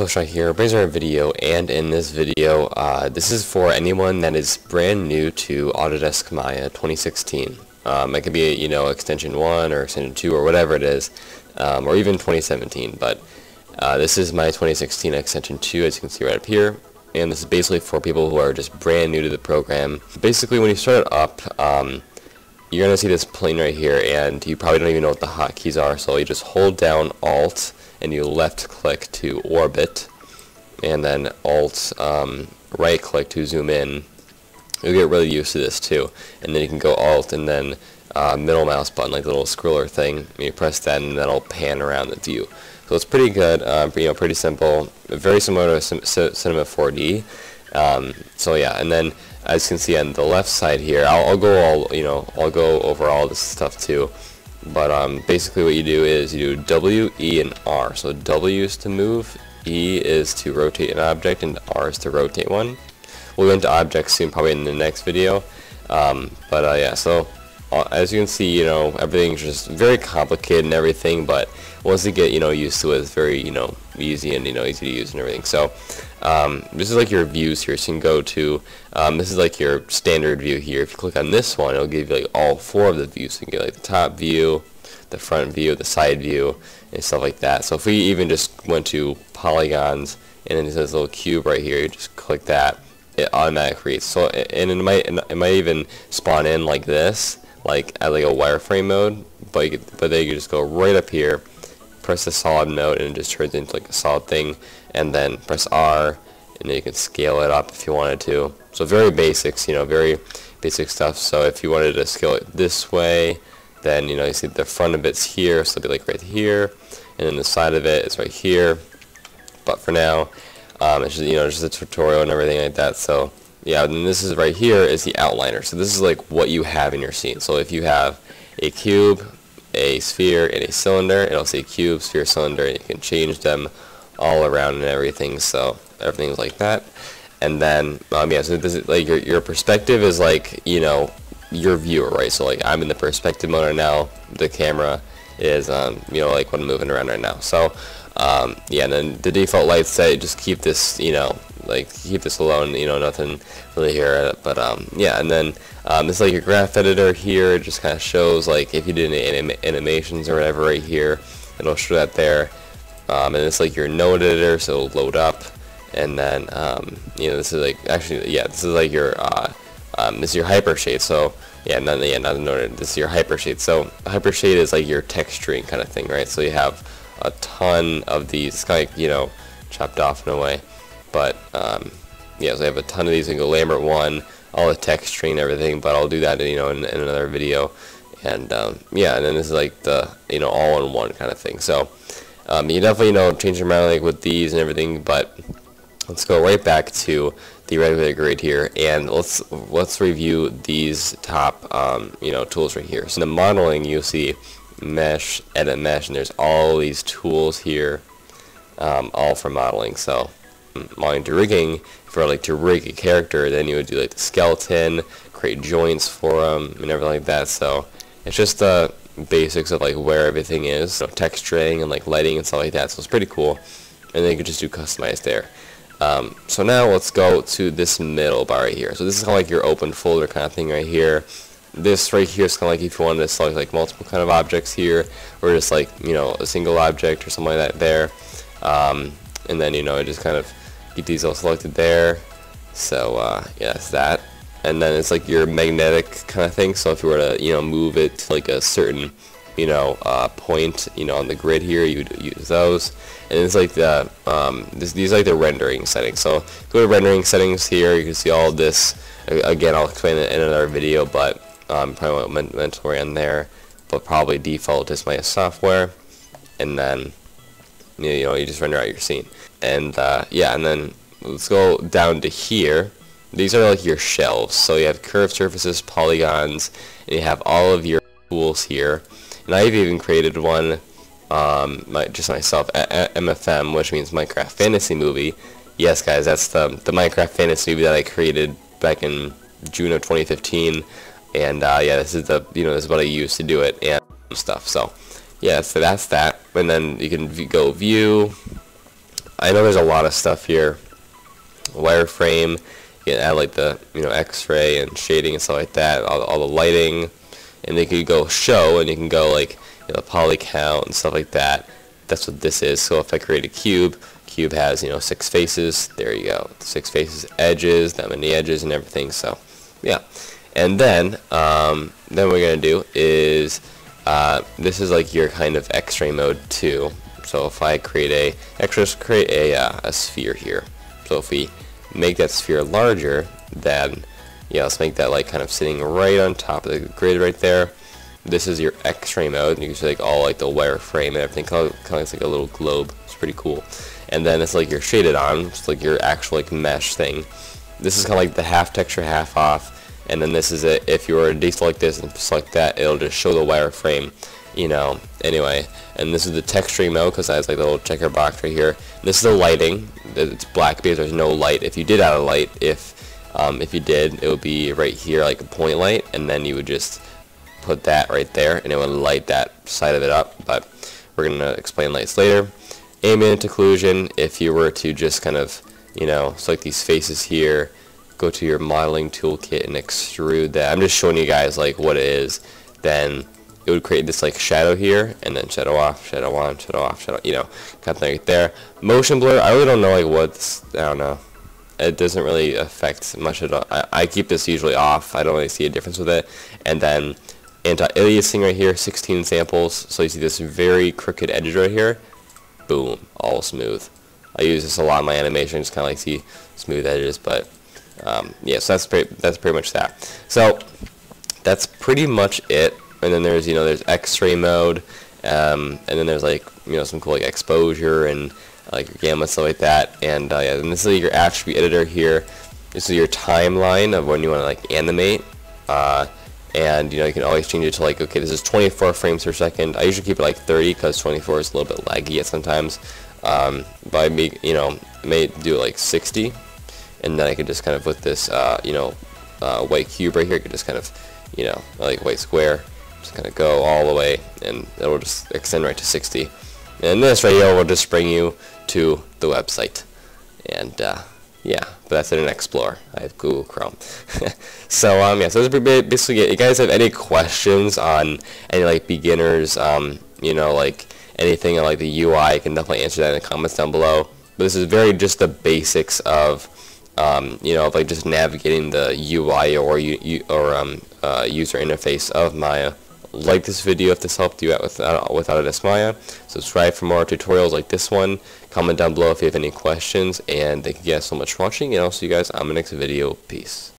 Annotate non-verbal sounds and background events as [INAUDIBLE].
Killshot here, Brazer video, and in this video, uh, this is for anyone that is brand new to Autodesk Maya 2016. Um, it could be, you know, extension 1 or extension 2 or whatever it is, um, or even 2017, but uh, this is my 2016 extension 2 as you can see right up here, and this is basically for people who are just brand new to the program. Basically, when you start it up, um, you're going to see this plane right here, and you probably don't even know what the hotkeys are, so you just hold down Alt, and you left click to orbit and then alt um, right click to zoom in you'll get really used to this too. And then you can go alt and then uh, middle mouse button like the little scroller thing. And you press that and that'll pan around the view. So it's pretty good uh, you know pretty simple. Very similar to Cinema 4D um, so yeah and then as you can see on the left side here I'll, I'll go all you know I'll go over all this stuff too but um, basically what you do is you do W, E, and R. So W is to move, E is to rotate an object, and R is to rotate one. We'll go into objects soon, probably in the next video. Um, but uh, yeah, so as you can see, you know, everything's just very complicated and everything, but once you get, you know, used to it, it's very, you know, easy and, you know, easy to use and everything. So, um, this is like your views here, so you can go to, um, this is like your standard view here. If you click on this one, it'll give you like all four of the views. So you can get like the top view, the front view, the side view, and stuff like that. So if we even just went to polygons, and then it says little cube right here, you just click that, it automatically creates. So, and it might, it might even spawn in like this, like at like a wireframe mode, but you, but then you just go right up here, press the solid mode, and it just turns into like a solid thing, and then press R, and then you can scale it up if you wanted to. So very basics, you know, very basic stuff. So if you wanted to scale it this way, then you know you see the front of it's here, so it'll be like right here, and then the side of it is right here. But for now, um, it's just you know just a tutorial and everything like that. So yeah, and this is right here is the outliner. So this is like what you have in your scene. So if you have a cube, a sphere, and a cylinder, it'll say cube, sphere, cylinder, and you can change them all around and everything. So everything's like that. And then, um, yeah, so this is like your, your perspective is like, you know, your viewer, right? So like I'm in the perspective mode right now. The camera is, um, you know, like what I'm moving around right now. So um, yeah, and then the default light set, just keep this, you know, like keep this alone, you know, nothing really here. But um, yeah, and then um, it's like your graph editor here. It just kind of shows like if you did any anim animations or whatever right here, it'll show that there. Um, and it's like your node editor, so it'll load up. And then um, you know, this is like actually yeah, this is like your uh, um, this is your hypershade. So yeah, not yeah, not node. Editor, This is your hypershade. So hypershade is like your texturing kind of thing, right? So you have a ton of these. Kind of you know, chopped off in a way. But, um, yeah, so I have a ton of these. I go Lambert 1, all the texturing and everything, but I'll do that, you know, in, in another video. And, um, yeah, and then this is like the, you know, all-in-one kind of thing. So, um, you definitely, you know, change your mind like with these and everything, but let's go right back to the regular grid here and let's let's review these top um, you know tools right here so in the modeling you'll see mesh, edit mesh, and there's all these tools here, um, all for modeling. So modeling to rigging, for like to rig a character, then you would do like the skeleton, create joints for them, and everything like that. So it's just the basics of like where everything is, know, texturing and like lighting and stuff like that. So it's pretty cool. And then you can just do customize there. Um, so now let's go to this middle bar right here. So this is kind of like your open folder kind of thing right here this right here is kind of like if you wanted to select like multiple kind of objects here or just like you know a single object or something like that there um, and then you know it just kind of get these all selected there. So uh, yeah that's that. And then it's like your magnetic kind of thing. So if you were to you know move it to like a certain you know uh, point you know on the grid here you would use those. And it's like the um, this, these are like the rendering settings. So go to rendering settings here. You can see all this. Again I'll explain it in another video but um, probably won't mental in there, but probably default is Maya Software, and then you know you just render out your scene, and uh, yeah, and then let's go down to here. These are like your shelves. So you have curved surfaces, polygons, and you have all of your tools here. And I've even created one, um, my, just myself, MFM, which means Minecraft Fantasy Movie. Yes, guys, that's the, the Minecraft Fantasy Movie that I created back in June of 2015 and uh, yeah, this is the you know this is what I use to do it and stuff. So yeah, so that's that. And then you can go view, I know there's a lot of stuff here. Wireframe, you can add like the you know X-ray and shading and stuff like that. All, all the lighting, and then you can go show, and you can go like you know poly count and stuff like that. That's what this is. So if I create a cube, cube has you know six faces. There you go, six faces, edges, that many edges, and everything. So yeah, and then um, then what we're gonna do is uh, this is like your kind of X-ray mode too. So if I create a, let's create a, uh, a sphere here. So if we make that sphere larger, then yeah, let's make that like kind of sitting right on top of the grid right there. This is your X-ray mode. You can see like all like the wireframe and everything. Kind of, kind of like a little globe. It's pretty cool. And then it's like you're shaded on. It's like your actual like mesh thing. This is kind of like the half texture, half off. And then this is it. If you were to deselect this and select that, it'll just show the wireframe you know, anyway, and this is the texturing mode because it has like the little checker box right here. This is the lighting. It's black because there's no light. If you did add a light, if um, if you did, it would be right here like a point light, and then you would just put that right there, and it would light that side of it up. But we're gonna explain lights later. Ambient occlusion. If you were to just kind of, you know, select these faces here, go to your modeling toolkit and extrude that. I'm just showing you guys like what it is. Then it would create this like shadow here and then shadow off, shadow on, shadow off, shadow, you know, kind of thing right there. Motion blur, I really don't know like what's, I don't know. It doesn't really affect much at all. I, I keep this usually off. I don't really see a difference with it. And then anti-aliasing right here, 16 samples. So you see this very crooked edge right here. Boom, all smooth. I use this a lot in my animation, just kind of like see smooth edges, but um, yeah, so that's pretty, that's pretty much that. So that's pretty much it and then there's you know there's X-ray mode, um, and then there's like you know some cool like exposure and like gamma stuff like that, and uh, yeah, and this is your attribute editor here. This is your timeline of when you want to like animate, uh, and you know you can always change it to like okay this is 24 frames per second. I usually keep it like 30 because 24 is a little bit laggy at sometimes, um, but I may you know may do like 60, and then I could just kind of with this uh, you know uh, white cube right here, I could just kind of you know like white square just kind of go all the way and it will just extend right to 60 and this right here will just bring you to the website. And uh, yeah but that's in an Explorer I have Google Chrome. [LAUGHS] So um yeah so basically it. You guys have any questions on any like beginners um you know like anything on like the UI you can definitely answer that in the comments down below. But this is very just the basics of um, you know, like just navigating the UI or you, or um, uh, user interface of Maya like this video if this helped you out with, uh, with Autodesk Maya. Subscribe for more tutorials like this one. Comment down below if you have any questions. And thank you guys so much for watching. And I'll see you guys on my next video. Peace.